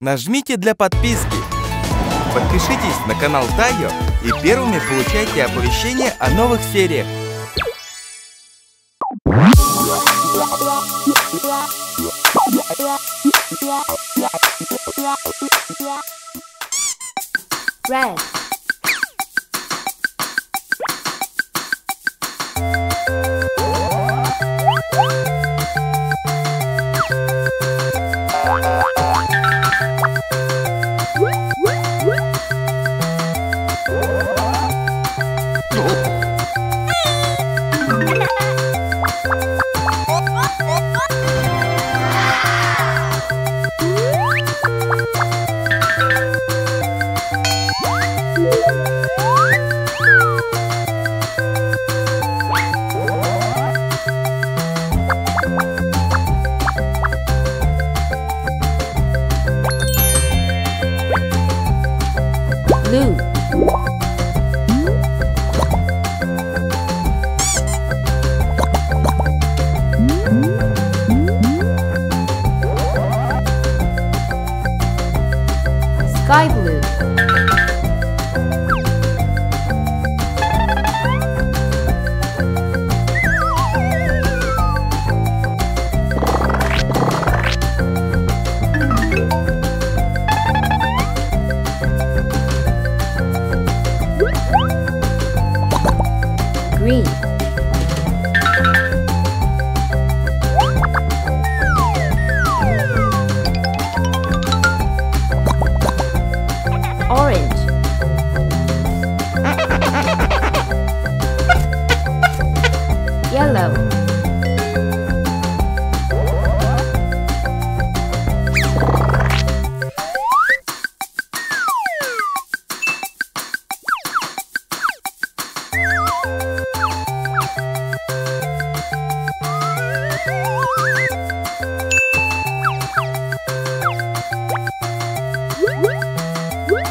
нажмите для подписки. Подпишитесь на канал Тайо и первыми получайте оповещения о новых сериях. Red. Green.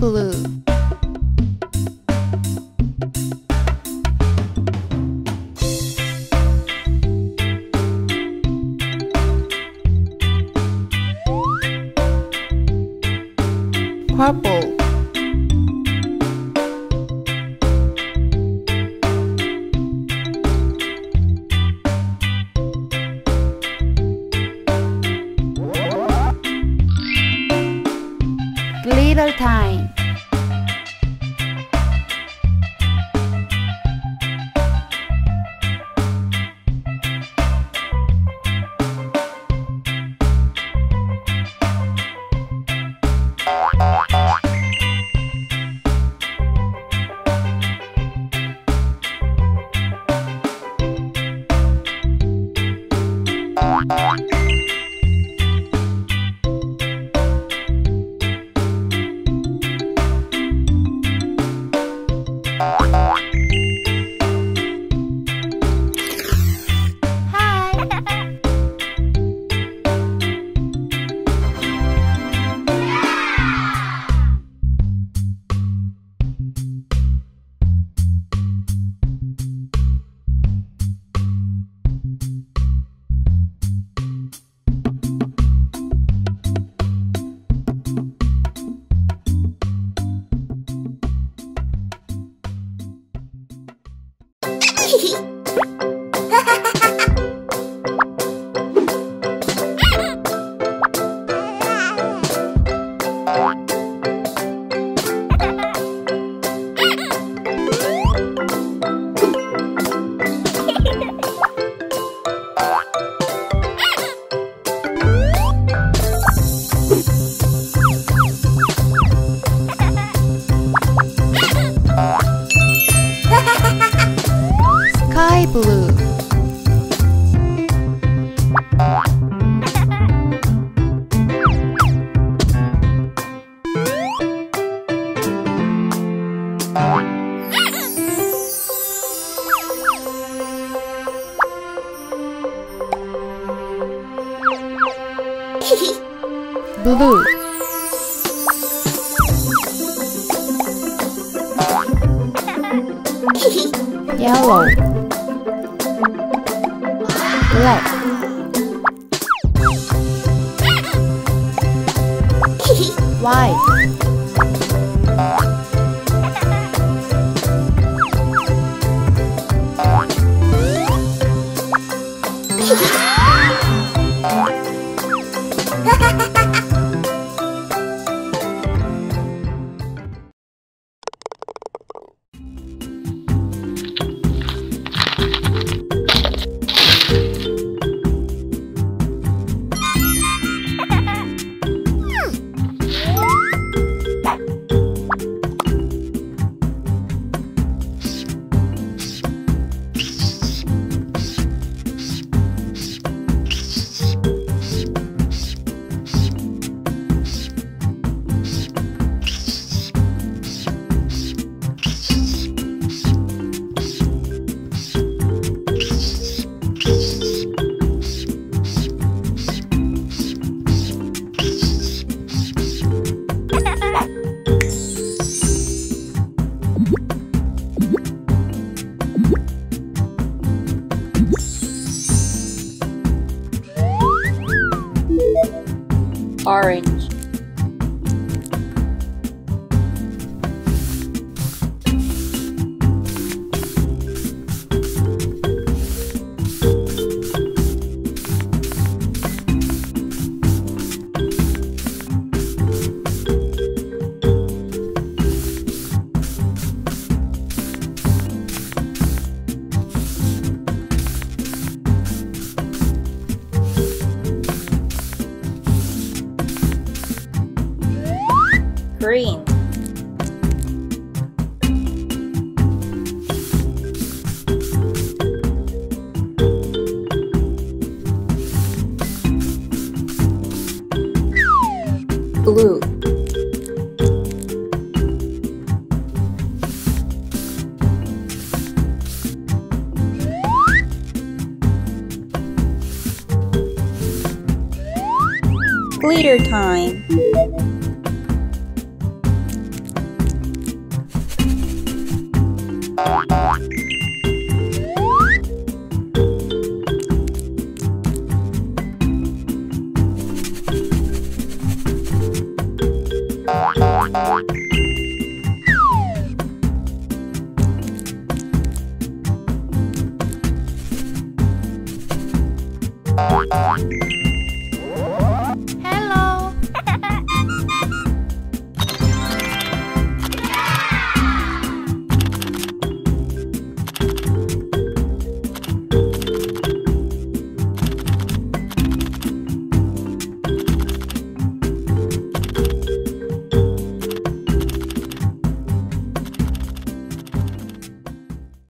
blue. Blue. Yellow. Black. White. Orange glitter time